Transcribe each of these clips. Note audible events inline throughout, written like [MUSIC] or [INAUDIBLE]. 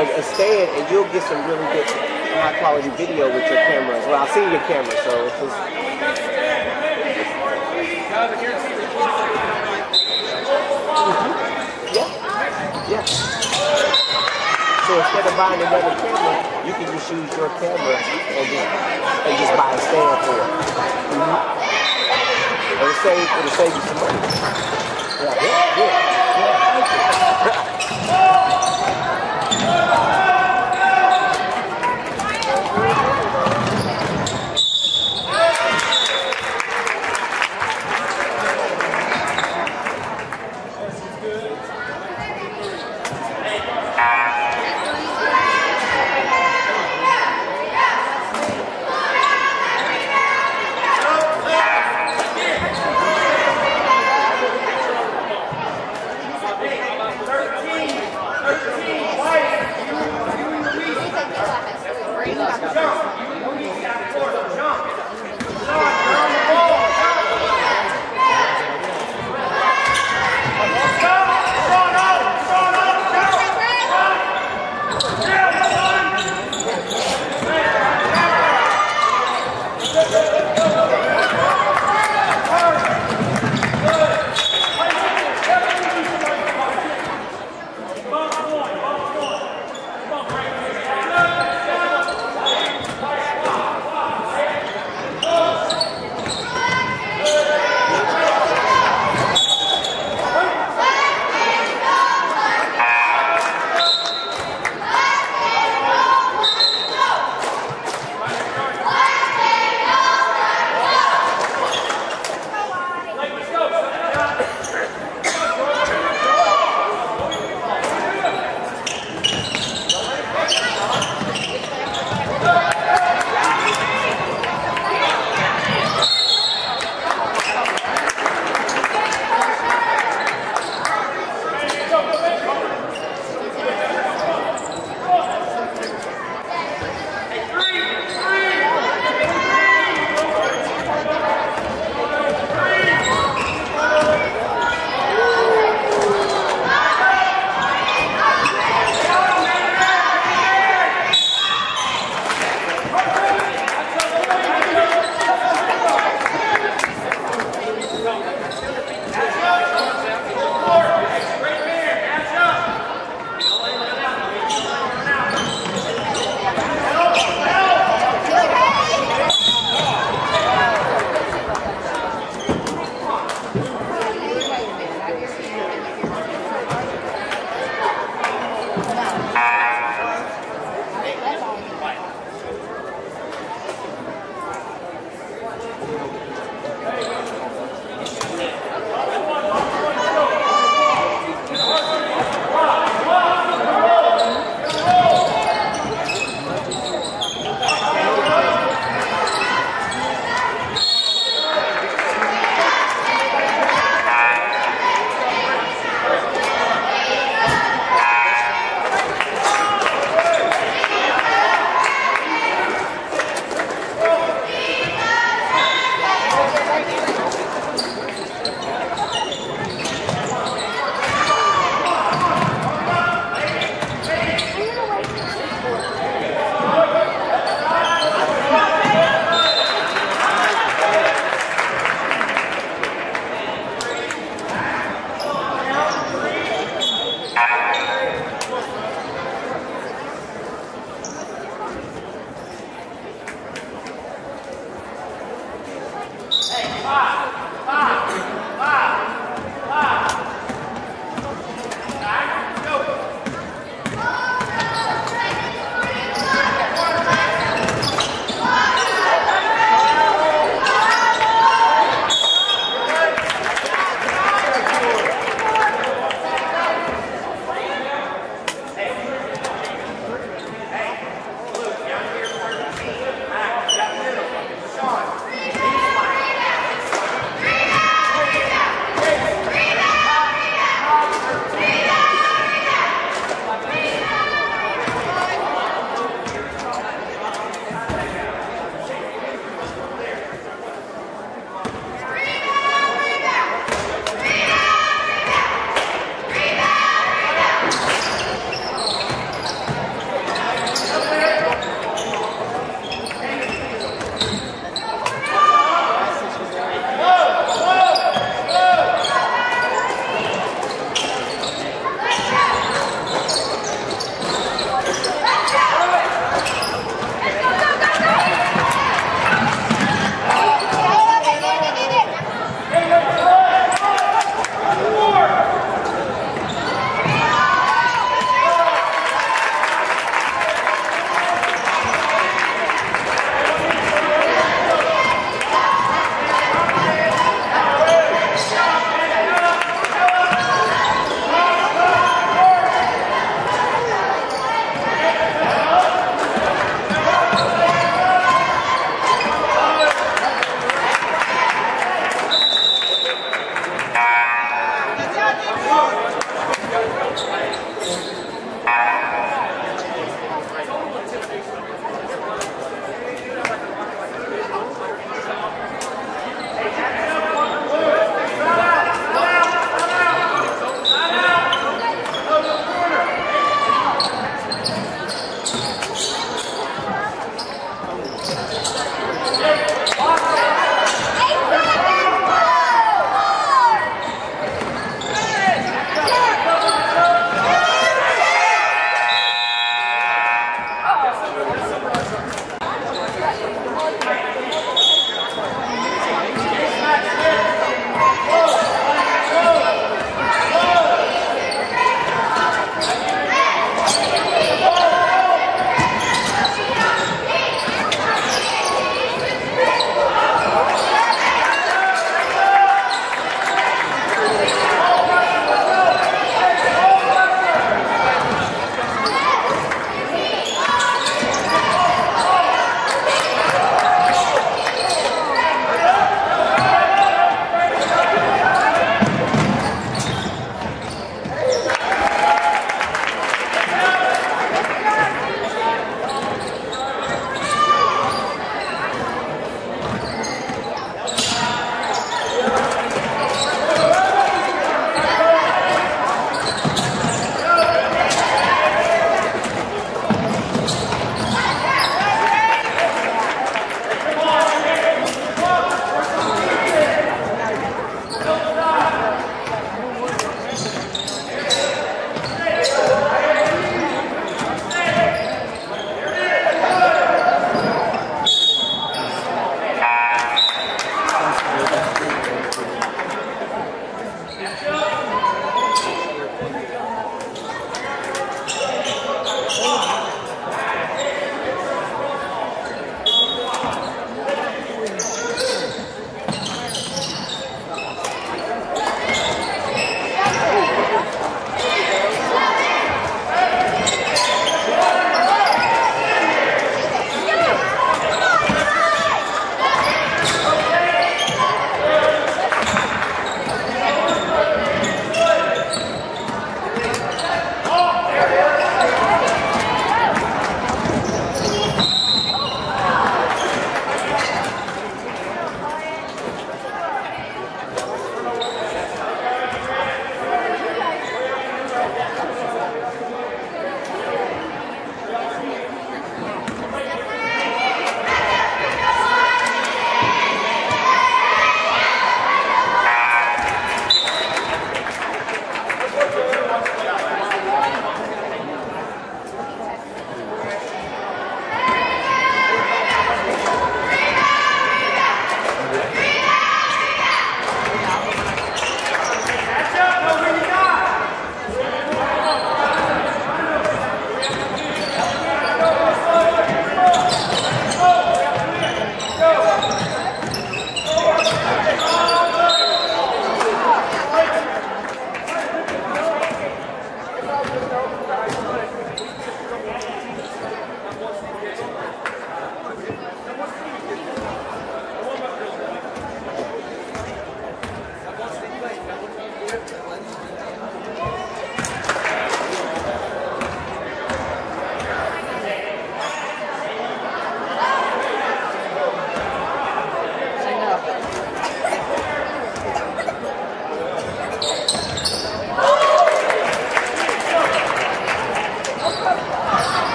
a, a, stand and you'll get some really good high quality video with your camera as well. I've seen your camera, so it's just. Mm-hmm. So instead of buying another camera, you can just use your camera and just and just buy a stand for it. Mm-hmm. It'll save it'll save you some money. Yeah, yeah, yeah, yeah. [LAUGHS]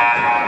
Thank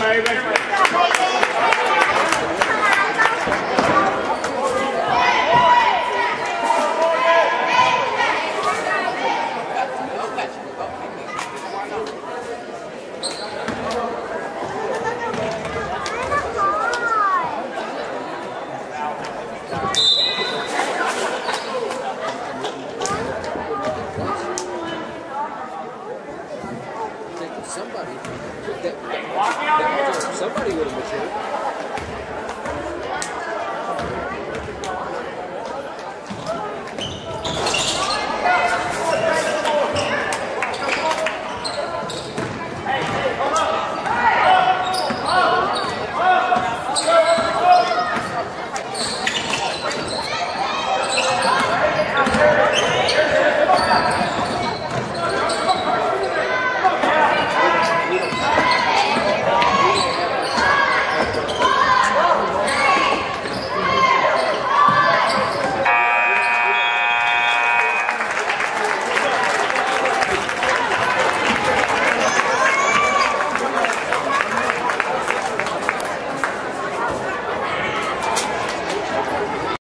my baby.